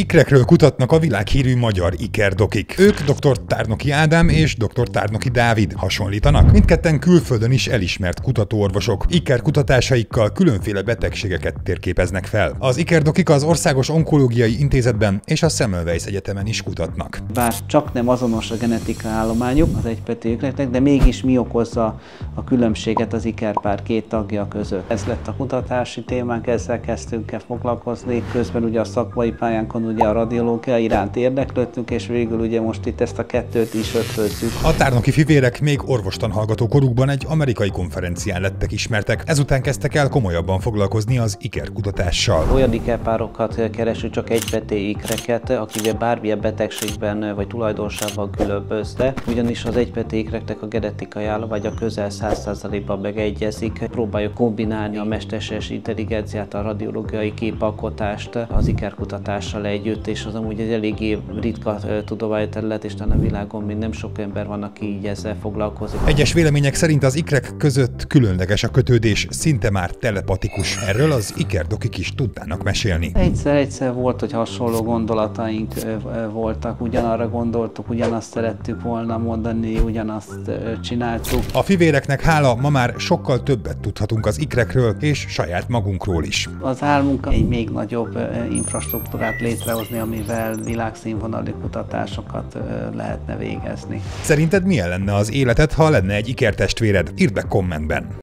Ikrekről kutatnak a világhírű magyar ikerdokik. Ők dr. Tárnoki Ádám és dr. Tárnoki Dávid hasonlítanak. Mindketten külföldön is elismert kutatóorvosok. Iker kutatásaikkal különféle betegségeket térképeznek fel. Az ikerdokik az Országos Onkológiai Intézetben és a Semmelweis Egyetemen is kutatnak. Bár csak nem azonos a genetika állományuk az egypetű ikreknek, de mégis mi okozza a különbséget az ikerpár két tagja között. Ez lett a kutatási témánk, ezzel kezdtünk el foglalkozni. Közben ugye a szakmai pályánkon ugye a radiológia iránt érdeklődtünk, és végül ugye most itt ezt a kettőt is ötvözzük. A tárnoki fivérek még orvostan hallgató korukban egy amerikai konferencián lettek ismertek. Ezután kezdtek el komolyabban foglalkozni az ikerkutatással. Olyan ikerpárokat keresünk, csak egy ikreket, akik ugye bármilyen betegségben vagy tulajdonságban különbözte, ugyanis az egypetéikreknek a genetikai a közel 100%-ban megegyezik. Próbáljuk kombinálni a mesterséges intelligenciát, a radiológiai képalkotást az ikerkutatással együtt, és az amúgy egy eléggé ritka tudományterület, és talán a világon még nem sok ember van, aki így ezzel foglalkozik. Egyes vélemények szerint az ikrek között különleges a kötődés, szinte már telepatikus. Erről az ikerdokik is tudnának mesélni. Egyszer-egyszer volt, hogy hasonló gondolataink voltak, ugyanarra gondoltuk, ugyanazt szerettük volna mondani, ugyanazt csináltuk. A fivéreknek hála ma már sokkal többet tudhatunk az ikrekről és saját magunkról is. Az álmunk egy még nagyobb infrastruktúrát létrehozni, amivel világszínvonalú kutatásokat lehetne végezni. Szerinted milyen lenne az életed, ha lenne egy ikertestvéred? Írd be kommentben!